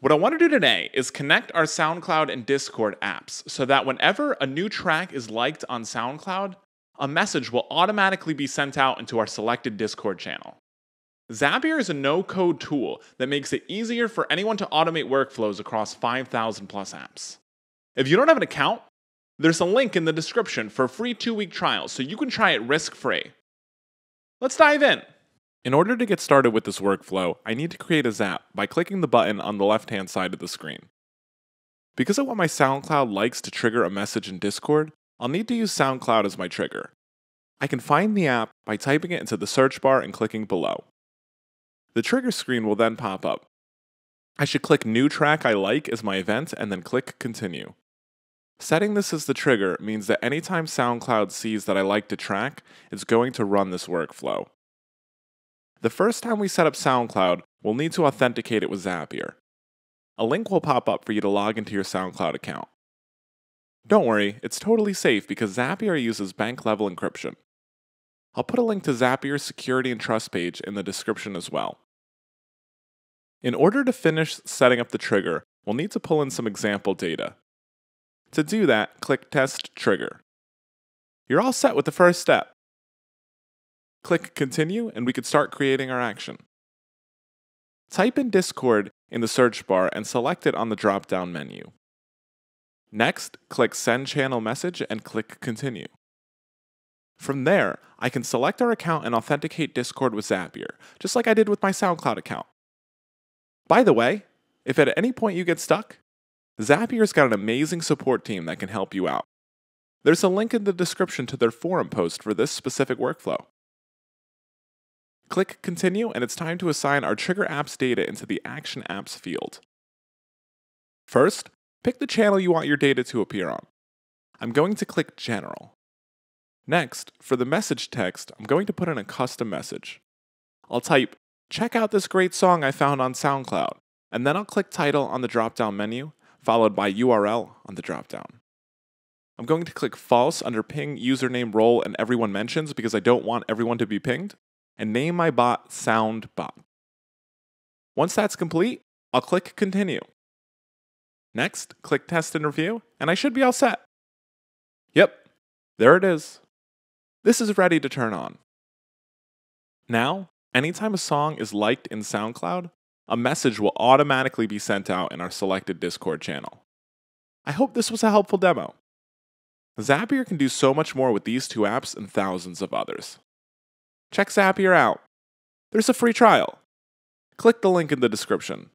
What I want to do today is connect our SoundCloud and Discord apps so that whenever a new track is liked on SoundCloud, a message will automatically be sent out into our selected Discord channel. Zapier is a no code tool that makes it easier for anyone to automate workflows across 5,000 plus apps. If you don't have an account, there's a link in the description for a free two week trial so you can try it risk free. Let's dive in. In order to get started with this workflow, I need to create a zap by clicking the button on the left hand side of the screen. Because I want my SoundCloud likes to trigger a message in Discord, I'll need to use SoundCloud as my trigger. I can find the app by typing it into the search bar and clicking below. The trigger screen will then pop up. I should click New Track I Like as my event and then click Continue. Setting this as the trigger means that anytime SoundCloud sees that I like a track, it's going to run this workflow. The first time we set up SoundCloud, we'll need to authenticate it with Zapier. A link will pop up for you to log into your SoundCloud account. Don't worry, it's totally safe because Zapier uses bank level encryption. I'll put a link to Zapier's security and trust page in the description as well. In order to finish setting up the trigger, we'll need to pull in some example data. To do that, click Test Trigger. You're all set with the first step. Click Continue, and we could start creating our action. Type in Discord in the search bar and select it on the drop down menu. Next, click Send Channel Message and click Continue. From there, I can select our account and authenticate Discord with Zapier, just like I did with my SoundCloud account. By the way, if at any point you get stuck, Zapier's got an amazing support team that can help you out. There's a link in the description to their forum post for this specific workflow. Click Continue, and it's time to assign our Trigger Apps data into the Action Apps field. First, pick the channel you want your data to appear on. I'm going to click General. Next, for the message text, I'm going to put in a custom message. I'll type, check out this great song I found on SoundCloud, and then I'll click title on the drop down menu, followed by URL on the drop down. I'm going to click false under ping username role and everyone mentions because I don't want everyone to be pinged and name my bot SoundBot. Once that's complete, I'll click Continue. Next, click Test and Review, and I should be all set. Yep, there it is. This is ready to turn on. Now, anytime a song is liked in SoundCloud, a message will automatically be sent out in our selected Discord channel. I hope this was a helpful demo. Zapier can do so much more with these two apps and thousands of others. Check Zapier out. There's a free trial. Click the link in the description.